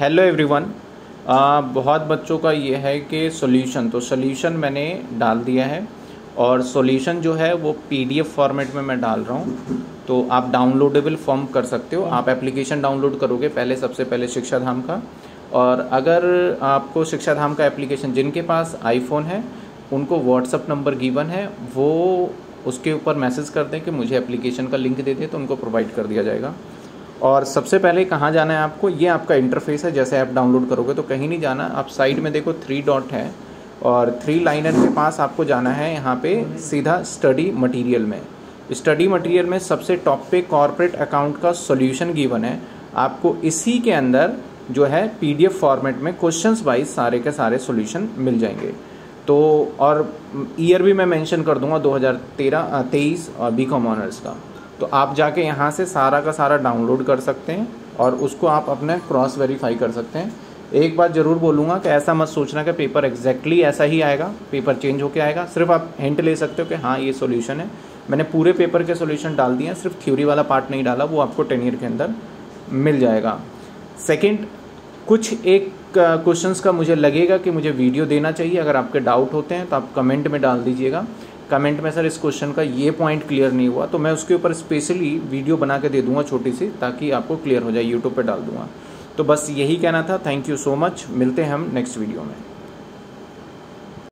Hello everyone बहुत बच्चों का ये है कि सॉल्यूशन तो सॉल्यूशन मैंने डाल दिया है और सॉल्यूशन जो है वो पीडीएफ फॉर्मेट में मैं डाल रहा हूँ। तो आप डाउनलोडेबल फॉर्म कर सकते हो। आप एप्लीकेशन डाउनलोड करोगे पहले, सबसे पहले शिक्षा धाम का। और अगर आपको शिक्षा धाम का एप्लीकेशन जिनके पास आईफोन है, उनको व्हाट्सअप नंबर गिवन है, वो उसके ऊपर मैसेज कर दें कि मुझे एप्लीकेशन का लिंक दे दें तो उनको प्रोवाइड कर दिया जाएगा। और सबसे पहले कहाँ जाना है आपको? ये आपका इंटरफेस है, जैसे ऐप डाउनलोड करोगे तो कहीं नहीं जाना। आप साइड में देखो थ्री डॉट है और थ्री लाइनर के पास आपको जाना है यहाँ पे सीधा स्टडी मटेरियल में। स्टडी मटेरियल में सबसे टॉप पे कॉरपोरेट अकाउंट का सॉल्यूशन गिवन है। आपको इसी के अंदर जो है पीडीएफ फॉर्मेट में क्वेश्चंस वाइज सारे के सारे सॉल्यूशन मिल जाएँगे। तो और ईयर भी मैं मेंशन कर दूँगा 2013 तेईस और बी कॉम ऑनर्स का। तो आप जाके यहाँ से सारा का सारा डाउनलोड कर सकते हैं और उसको आप अपने क्रॉस वेरीफाई कर सकते हैं। एक बात ज़रूर बोलूँगा कि ऐसा मत सोचना कि पेपर एग्जैक्टली ऐसा ही आएगा पेपर चेंज होके आएगा। सिर्फ़ आप हिंट ले सकते हो कि हाँ ये सोल्यूशन है। मैंने पूरे पेपर के सोल्यूशन डाल दिए हैं, सिर्फ़ थ्योरी वाला पार्ट नहीं डाला, वो आपको टेन ईयर के अंदर मिल जाएगा। सेकेंड कुछ एक क्वेश्चंस का मुझे लगेगा कि मुझे वीडियो देना चाहिए। अगर आपके डाउट होते हैं तो आप कमेंट में डाल दीजिएगा। कमेंट में सर इस क्वेश्चन का ये पॉइंट क्लियर नहीं हुआ तो मैं उसके ऊपर स्पेशली वीडियो बना के दे दूँगा छोटी सी, ताकि आपको क्लियर हो जाए यूट्यूब पर डाल दूँगा। तो बस यही कहना था थैंक यू सो मच मिलते हैं हम नेक्स्ट वीडियो में।